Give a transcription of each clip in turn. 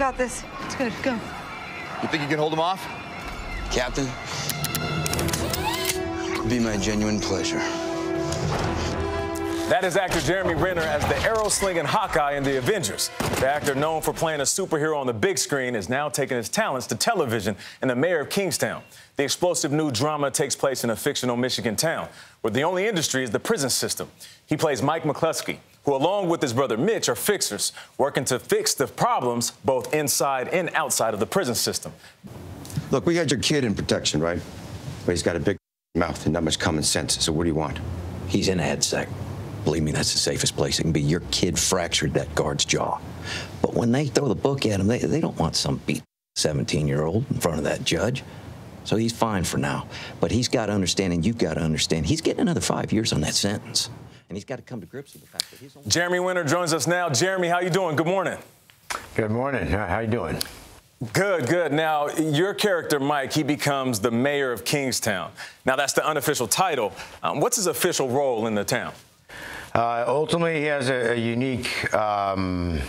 got this. It's good. Go. You think you can hold him off? Captain, be my genuine pleasure. That is actor Jeremy Renner as the arrow slinging Hawkeye in The Avengers. The actor, known for playing a superhero on the big screen, is now taking his talents to television in The Mayor of Kingstown. The explosive new drama takes place in a fictional Michigan town, where the only industry is the prison system. He plays Mike McLusky, who, along with his brother Mitch, are fixers, working to fix the problems both inside and outside of the prison system. Look, we had your kid in protection, right? But he's got a big mouth and not much common sense. So what do you want? He's in a ad seg. Believe me, that's the safest place it can be. Your kid fractured that guard's jaw. But when they throw the book at him, they, they don't want some beat 17 year old in front of that judge. So he's fine for now. But he's got to understand, and you've got to understand, he's getting another five years on that sentence. And he's got to come to grips with the fact that he's only. Jeremy Renner joins us now. Jeremy, how you doing? Good morning. Good morning. How you doing? Good, good. Now, your character, Mike, he becomes the mayor of Kingstown. Now, that's the unofficial title. Um, what's his official role in the town? Uh, ultimately, he has a, a unique um,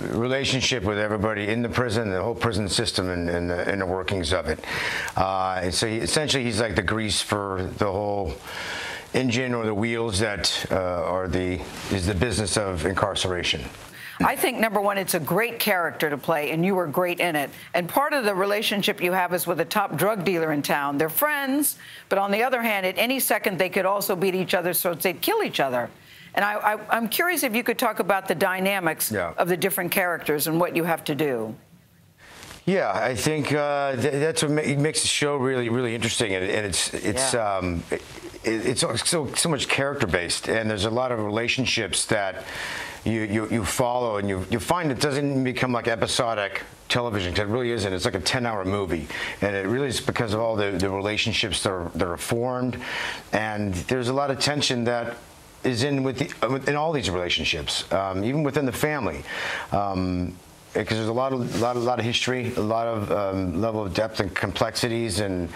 relationship with everybody in the prison, the whole prison system, and, and, the, and the, workings of it. Uh, and so, he, essentially, he's like the grease for the whole engine or the wheels that uh, are the is the business of incarceration. I think number one, it's a great character to play, and you were great in it. And part of the relationship you have is with a top drug dealer in town. They're friends, but on the other hand, at any second they could also beat each other, so they'd kill each other. And I, am curious if you could talk about the dynamics yeah. of the different characters and what you have to do. Yeah, I think uh, th that's what ma makes the show really, really interesting, and, and it's it's yeah. um, it, it's so so much character based, and there's a lot of relationships that you, you, you follow and you, you find it doesn't become like episodic television because it really isn't. It's like a 10 hour movie. And it really is because of all the, the relationships that are, that are formed. And there's a lot of tension that is in with the, in all these relationships, um, even within the family. Um, because there's a lot of lot, lot of history, a lot of um, level of depth and complexities, and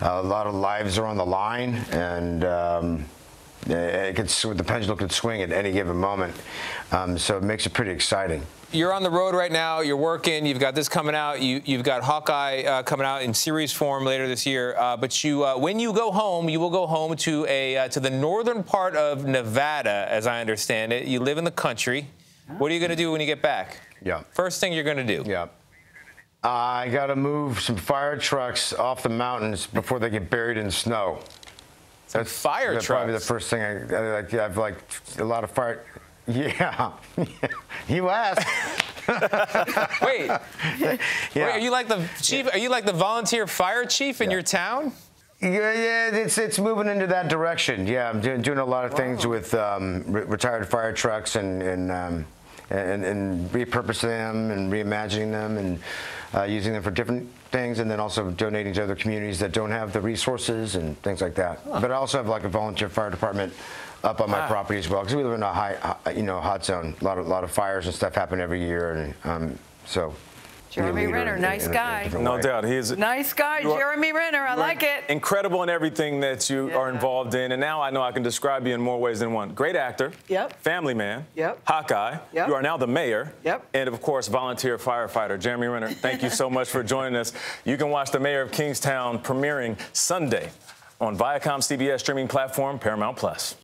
uh, a lot of lives are on the line, and um, it could, the pendulum could swing at any given moment. Um, so it makes it pretty exciting. You're on the road right now. You're working. You've got this coming out. You, have got Hawkeye uh, coming out in series form later this year. Uh, but you, uh, when you go home, you will go home to a uh, to the northern part of Nevada, as I understand it. You live in the country. What are you going to do when you get back? Yeah. First thing you're going to do. Yeah. I got to move some fire trucks off the mountains before they get buried in snow. That's fire that's trucks. Probably the first thing I, I like. I've like a lot of fire. Yeah, you asked. Wait, yeah. Wait, are you like the chief? Are you like the volunteer fire chief in yeah. your town? Yeah, yeah, it's it's moving into that direction. Yeah, I'm doing, doing a lot of wow. things with um, re retired fire trucks and and, um, and and repurposing them and reimagining them and uh, using them for different things, and then also donating to other communities that don't have the resources and things like that. Huh. But I also have like a volunteer fire department up on my ah. property as well because we live in a high, you know, hot zone. A lot of, lot of fires and stuff happen every year, and um, so Jeremy Renner, nice in, guy. In no way. doubt. He is nice guy, Jeremy Renner. I like it. Incredible in everything that you yeah. are involved in. And now I know I can describe you in more ways than one. Great actor. Yep. Family man. Yep. Hawkeye. Yep. You are now the mayor. Yep. And of course, volunteer firefighter. Jeremy Renner, thank you so much for joining us. You can watch The Mayor of Kingstown premiering Sunday on Viacom CBS streaming platform Paramount Plus.